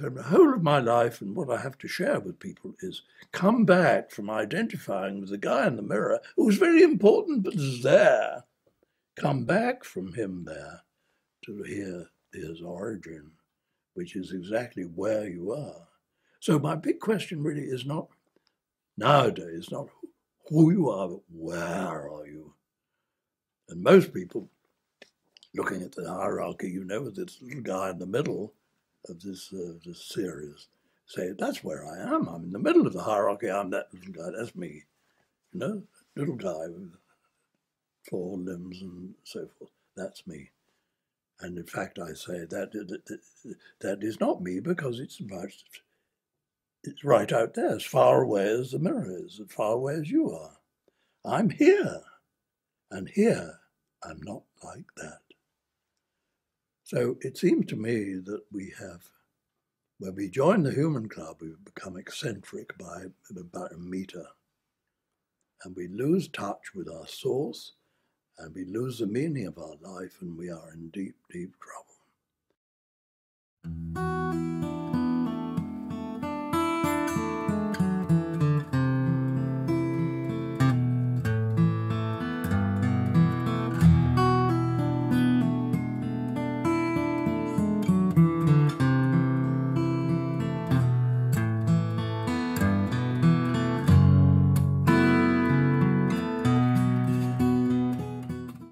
So the whole of my life and what I have to share with people is come back from identifying with the guy in the mirror who was very important but is there. Come back from him there to hear his origin, which is exactly where you are. So my big question really is not nowadays, not who you are, but where are you? And most people, looking at the hierarchy, you know, with this little guy in the middle of this, uh, this series, say, that's where I am. I'm in the middle of the hierarchy. I'm that little guy. That's me. You know, little guy with four limbs and so forth. That's me. And in fact, I say that that, that is not me because it's right, it's right out there, as far away as the mirror is, as far away as you are. I'm here, and here I'm not like that. So it seems to me that we have, when we join the human club, we become eccentric by about a meter. And we lose touch with our source, and we lose the meaning of our life, and we are in deep, deep trouble.